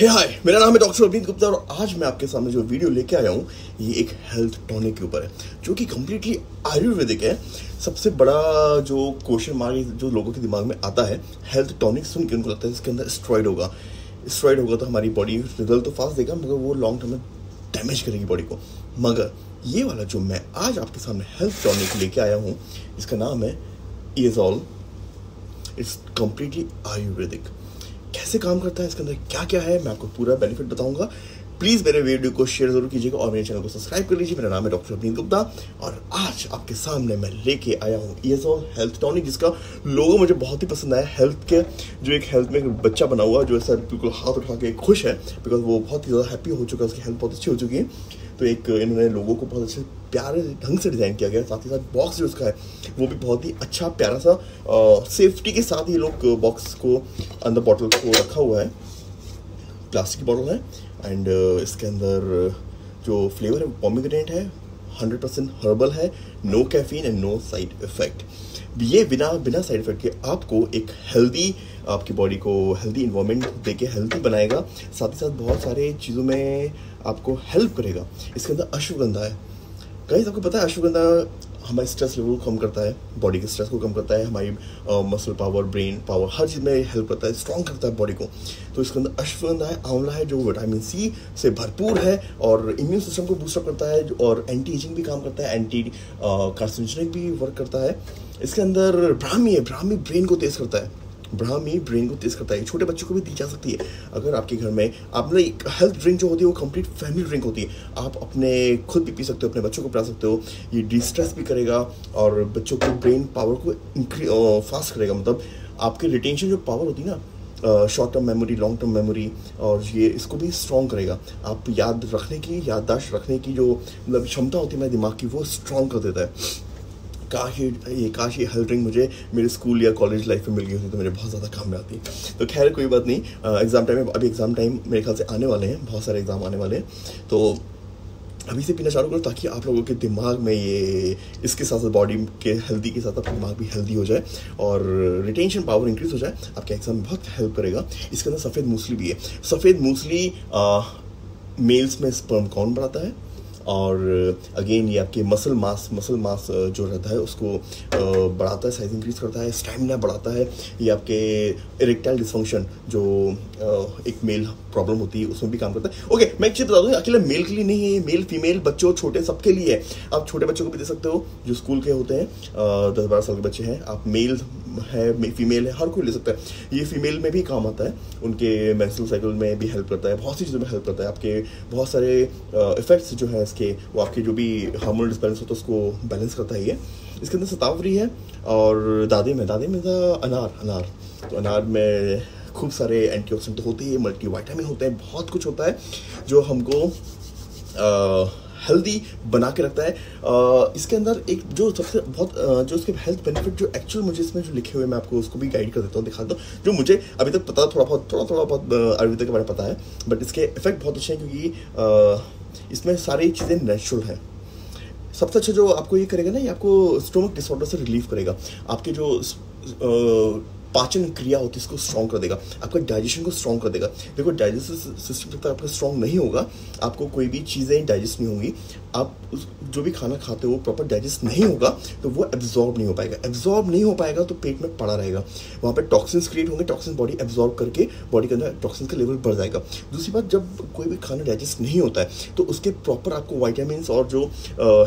हे hey, हाय मेरा नाम है डॉक्टर अभिनीत गुप्ता और आज मैं आपके सामने जो वीडियो लेके आया हूँ ये एक हेल्थ टॉनिक के ऊपर है जो कि कम्प्लीटली आयुर्वेदिक है। सबसे बड़ा जो क्वेश्चन मार्क जो लोगों के दिमाग में आता है हेल्थ टॉनिक सुन के उनको लगता है इसके अंदर स्ट्रॉइड होगा। स्ट्रॉइड होगा तो हमारी बॉडी रिज़ल्ट तो फास्ट देगा मगर वो लॉन्ग टर्म में डैमेज करेगी बॉडी को। मगर ये वाला जो मैं आज आपके सामने हेल्थ टॉनिक लेके आया हूँ इसका नाम है इजॉल इट्स कम्प्लीटली आयुर्वेदिक कैसे काम करता है इसके अंदर? क्या क्या है? मैं आपको पूरा बेनिफिट बताऊँगा। प्लीज़ मेरे वीडियो को शेयर ज़रूर कीजिएगा और मेरे चैनल को सब्सक्राइब कर लीजिए। मेरा नाम है डॉक्टर अभिनीत गुप्ता और आज आपके सामने मैं लेके आया हूँ ईएसऑल हेल्थ टॉनिक जिसका लोगो मुझे बहुत ही पसंद आया। हेल्थ के जो एक हेल्थ में एक बच्चा बना हुआ जो ऐसा बिल्कुल हाथ उठा के खुश है बिकॉज़ वो बहुत ही ज़्यादा हैप्पी हो चुका है, उसकी हेल्थ बहुत अच्छी हो चुकी है। तो एक इन्होंने लोगों को बहुत अच्छे प्यारे ढंग से डिज़ाइन किया गया, साथ ही साथ बॉक्स जो उसका है, वो भी बहुत ही अच्छा प्यारा सा सेफ्टी के साथ ये लोग बॉक्स को, अंदर बॉटल को रखा हुआ है। प्लास्टिक की बॉटल है। एंड इसके अंदर जो फ्लेवर है पॉमिग्रेनेट है हंड्रेड परसेंट हर्बल है no caffeine and no side effect ये बिना बिना साइड इफ़ेक्ट के आपको एक हेल्दी आपकी बॉडी को हेल्दी इन्वायरमेंट देके हेल्दी बनाएगा। साथ ही साथ बहुत सारे चीज़ों में आपको हेल्प करेगा। इसके अंदर अश्वगंधा है। कहीं आपको पता है अश्वगंधा हमारे स्ट्रेस लेवल को कम करता है बॉडी के स्ट्रेस को कम करता है, हमारी मसल पावर ब्रेन पावर हर चीज़ में हेल्प करता है स्ट्रॉन्ग करता है बॉडी को। तो इसके अंदर अश्वगंधा है, आंवला है, जो विटामिन सी से भरपूर है और इम्यून सिस्टम को बूस्टअप करता है और एंटी एजिंग भी काम करता है एंटी कार्सिनोजेनिक भी वर्क करता है। इसके अंदर ब्राह्मी है ब्राह्मी ब्रेन को तेज करता है। ब्राह्मी ब्रेन को तेज करता है। छोटे बच्चों को भी दी जा सकती है। अगर आपके घर में आपने हेल्थ ड्रिंक जो होती है, वो कंप्लीट फैमिली ड्रिंक होती है, आप अपने खुद भी पी सकते हो, अपने बच्चों को पिला सकते हो। ये डिस्ट्रेस भी करेगा और बच्चों को ब्रेन पावर को इंक्री फास्ट करेगा। मतलब आपके रिटेंशन जो पावर होती है ना short term memory long term memory और ये इसको भी स्ट्रॉन्ग करेगा। आप याद रखने की याददाश्त रखने की जो मतलब क्षमता होती है मेरे दिमाग की, वो स्ट्रॉन्ग कर देता है। काश, ये काश हेल्थ ड्रिंक मुझे मेरे स्कूल या कॉलेज लाइफ में मिल गई होती तो मेरे बहुत ज़्यादा काम में आती। तो खैर, कोई बात नहीं। एग्ज़ाम टाइम अभी एग्ज़ाम टाइम मेरे ख्याल से आने वाले हैं, बहुत सारे एग्ज़ाम आने वाले हैं। तो अभी से पीना चालू करो ताकि आप लोगों के दिमाग में ये, इसके साथ साथ बॉडी के हेल्दी के साथ आपका दिमाग भी हेल्दी हो जाए और रिटेंशन पावर इंक्रीज हो जाए, आपके एग्ज़ाम में बहुत हेल्प करेगा। इसके अंदर सफ़ेद मूसली भी है। सफ़ेद मूसली मेल्स में स्पर्म कौन बढ़ाता है? और अगेन ये आपके मसल मास मसल मास जो रहता है, उसको बढ़ाता है साइज़ इंक्रीज करता है स्टेमिना बढ़ाता है, ये आपके इरेक्टाइल डिसफंक्शन जो एक मेल प्रॉब्लम होती है, उसमें भी काम करता है। ओके मैं एक चीज़ बता दूँ अकेला मेल के लिए नहीं है मेल फीमेल बच्चों छोटे सबके लिए है। आप छोटे बच्चों को भी दे सकते हो, जो स्कूल के होते हैं दस बारह साल के बच्चे हैं, आप मेल है फीमेल है, हर कोई ले सकता है। ये फीमेल में भी काम आता है, उनके मेंस्ट्रुअल साइकिल में भी हेल्प करता है, बहुत सी चीज़ों में हेल्प करता है। आपके बहुत सारे इफेक्ट्स जो है इसके, वो आपके जो भी हार्मोन डिस्बैलेंस होता है उसको बैलेंस करता है ये। इसके अंदर सतावरी है और दादे में दादे में था अनार अनार। तो अनार में खूब सारे एंटीऑक्सीडेंट होते हैं मल्टी वाइटामिन होते हैं, बहुत कुछ होता है, जो हमको हेल्दी बना के रखता है। इसके अंदर एक जो सबसे बहुत जो उसके हेल्थ बेनिफिट जो एक्चुअल मुझे इसमें जो लिखे हुए मैं आपको उसको भी गाइड कर देता हूँ दिखा देता हूँ, जो मुझे अभी तक पता थोड़ा बहुत, थोड़ा थोड़ा बहुत आयुर्वेद के बारे में पता है बट इसके इफ़ेक्ट बहुत अच्छे हैं क्योंकि इसमें सारी चीज़ें नेचुरल हैं। सबसे अच्छा जो आपको ये करेगा ना, ये आपको स्टोमक डिसऑर्डर से रिलीफ करेगा। आपके जो पाचन क्रिया होती है, इसको स्ट्रॉन्ग कर देगा। आपका डाइजेशन को स्ट्रॉन्ग कर देगा। देखो डाइजेस्टिव सिस्टम जब तक आपका स्ट्रॉन्ग नहीं होगा। आपको कोई भी चीज़ें डाइजेस्ट नहीं होंगी। आप उस जो भी खाना खाते हो प्रॉपर डाइजेस्ट नहीं होगा तो वो एब्जॉर्ब नहीं हो पाएगा। एब्जॉर्ब नहीं हो पाएगा तो पेट में पड़ा रहेगा। वहाँ पर टॉक्सिन्स क्रिएट होंगे टॉक्सिन बॉडी एब्जॉर्ब करके बॉडी के अंदर टॉक्सिन का लेवल बढ़ जाएगा। दूसरी बात, जब कोई भी खाना डाइजेस्ट नहीं होता है तो उसके प्रॉपर आपको वाइटामिन और जो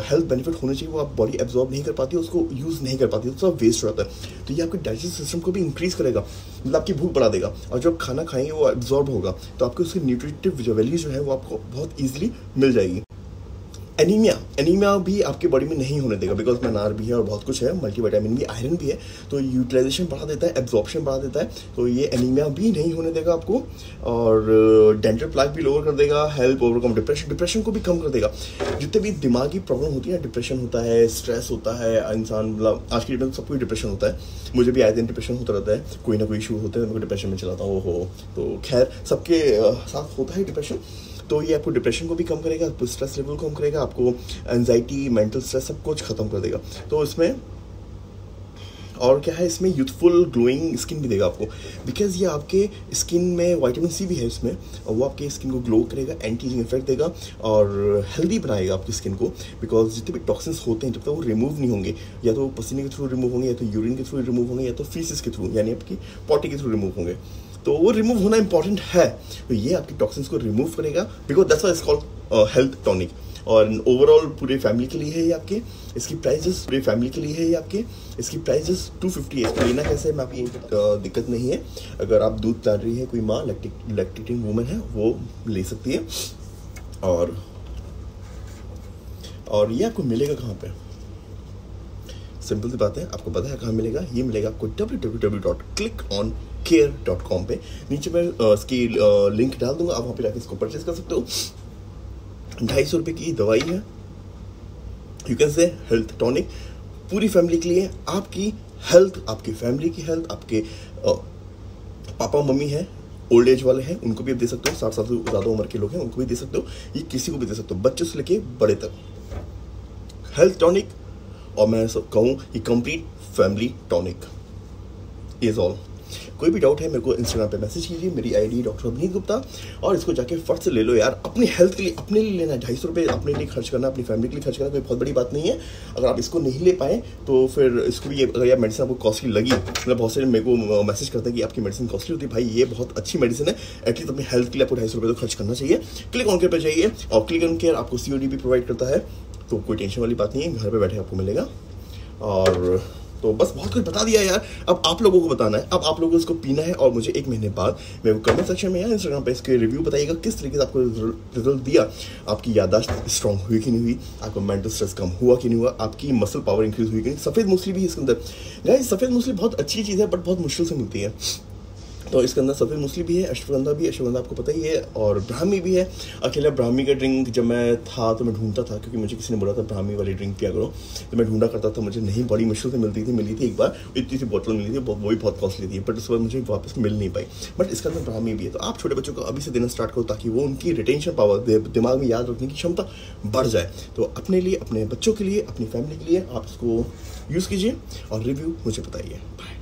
हेल्थ बेनिफिट होने चाहिए, वो आप बॉडी एब्जॉर्ब नहीं कर पाती, उसको यूज़ नहीं कर पाती तो सब वेस्ट हो जाता है। तो ये आपके डाइजेस्ट सिस्टम को भी इंक्रीज करेगा मतलब आपकी भूख बढ़ा देगा। और जब खाना खाएँगे, वो एब्जॉर्ब होगा तो आपके उसकी न्यूट्रिटिव वैल्यू जो है, वो आपको बहुत ईजिली मिल जाएगी। एनीमिया एनीमिया भी आपकी बॉडी में नहीं होने देगा बिकॉज़ में नार भी है और बहुत कुछ है मल्टीविटामिन भी आयरन भी है तो यूटिलाइजेशन बढ़ा देता है एब्जॉर्प्शन बढ़ा देता है तो ये एनीमिया भी नहीं होने देगा आपको और डेंटल प्लाक भी लोअर कर देगा हेल्प ओवरकम डिप्रेशन डिप्रेशन को भी कम कर देगा। जितने भी दिमागी प्रॉब्लम होती है डिप्रेशन होता है स्ट्रेस होता है, इंसान मतलब आज की डेट में सबको डिप्रेशन होता है। मुझे भी आए दिन डिप्रेशन होता रहता है, कोई ना कोई इशू होता है, मैं डिप्रेशन में चलाता हूँ हो तो खैर, सबके साथ होता है डिप्रेशन तो ये आपको डिप्रेशन को भी कम करेगा, आपको स्ट्रेस लेवल को कम करेगा, आपको एनजाइटी मेंटल स्ट्रेस सब कुछ खत्म कर देगा। तो इसमें और क्या है, इसमें यूथफुल ग्लोइंग स्किन भी देगा आपको। बिकॉज़ ये आपके स्किन में वाइटामिन सी भी है इसमें और वो आपके स्किन को ग्लो करेगा एंटी एजिंग इफ़ेक्ट देगा और हेल्दी बनाएगा आपकी स्किन को। बिकॉज़ जितने भी टॉक्सिन्स होते हैं, जब तक वो रिमूव नहीं होंगे, या तो पसीने के थ्रू रिमूव होंगे, या तो यूरिन के थ्रू रिमूव होंगे, या तो फीसिस के थ्रू यानी आपकी पॉटी के थ्रू रिमूव होंगे। तो वो रिमूव होना इंपॉर्टेंट है। तो ये आपकी टॉक्सिन्स को रिमूव करेगा। Because that's why called health tonic और ओवरऑल पूरे फैमिली के लिए है ये आपके। इसकी प्राइजेस पूरे फैमिली के लिए है ये आपके। इसकी प्राइजेस टू फिफ्टी है। इसको लेना कैसे है, मैं आपकी दिक्कत नहीं है। अगर आप दूध पिला रही है, कोई माँ लैक्टेटिंग वूमन है, वो ले सकती है। और और ये आपको मिलेगा कहाँ पे? सिंपल सी बात है, आपको पता है कहाँ मिलेगा? ये मिलेगा आपको W W W dot click on care dot com पे। नीचे मैं इसकी लिंक डाल दूँगा, आप वहाँ पे जाकर इसको परचेज कर सकते हो। ढाई सौ रुपये की दवाई है। You can say health tonic पूरी फैमिली के लिए आपकी हेल्थ आपकी फैमिली की हेल्थ आपके पापा, मम्मी है ओल्ड एज वाले हैं, उनको भी आप दे सकते हो। साठ साल से ज़्यादा उम्र के लोग हैं, उनको भी दे सकते हो। ये किसी को भी दे सकते हो, बच्चों से लेके बड़े तक। हेल्थ टॉनिक और मैं सब कहूँ, ये complete family tonic is all कोई भी डाउट है, मेरे को इंस्टाग्राम पे मैसेज कीजिए, मेरी आईडी डॉक्टर अभिनीत गुप्ता, और इसको जाके फट से ले लो यार। अपनी हेल्थ के लिए, अपने लिए लेना ढाई सौ रुपये अपने लिए खर्च करना, अपनी फैमिली के लिए खर्च करना, कोई बहुत बड़ी बात नहीं है। अगर आप इसको नहीं ले पाए तो फिर इसको भी अगर यार मेडिसिन आपको कॉस्टली लगी मतलब बहुत सारे मेरे को मैसेज करते हैं कि आपकी मेडिसिन कॉस्टली होती है। भाई, ये बहुत अच्छी मेडिसिन है। एटलीस्ट अपनी हेल्थ के लिए आपको ढाई सौ रुपये तो खर्च करना चाहिए। क्लिक ऑन केयर पर जाइए। और क्लिक ऑन केयर आपको सी भी प्रोवाइड करता है। तो कोई टेंशन वाली बात नहीं है। घर पर बैठे आपको मिलेगा। और तो बस बहुत कुछ बता दिया यार। अब आप लोगों को बताना है। अब आप लोगों को इसको पीना है और मुझे एक महीने बाद मेरे को कमेंट सेक्शन में या इंस्टाग्राम पर इसके रिव्यू बताइएगा किस तरीके से आपको रिज़ल्ट दिया। आपकी यादाश्त स्ट्रॉन्ग हुई कि नहीं हुई? आपका मेंटल स्ट्रेस कम हुआ कि नहीं हुआ? आपकी मसल पावर इंक्रीज हुई कि नहीं? सफ़ेद मूसली भी इसके अंदर। यार सफ़ेद मूसली बहुत अच्छी चीज़ है बट बहुत मुश्किल से मिलती है। तो इसके अंदर सफ़ेद मूसली भी है, अश्वगंधा भी अश्वगंधा आपको पता ही है, और ब्राह्मी भी है। अकेला ब्राह्मी का ड्रिंक जब मैं था तो मैं ढूंढता था, क्योंकि मुझे किसी ने बोला था, ब्राह्मी वाली ड्रिंक पिया करो। तो मैं ढूंढा करता था, मुझे नहीं, बड़ी मुश्किल से मिलती थी, मिली थी एक बार, इतनी सी बोतल मिली थी, वो भी बहुत कॉस्टली थी बट उस बाद मुझे वापस मिल नहीं पाई। बट इसके अंदर ब्राह्मी भी है। तो आप छोटे बच्चों को अभी से देना स्टार्ट करो, ताकि वो उनकी रिटेंशन पावर दिमाग में याद रखने की क्षमता बढ़ जाए। तो अपने लिए, अपने बच्चों के लिए, अपनी फैमिली के लिए आप इसको यूज़ कीजिए, और रिव्यू मुझे बताइए। बाय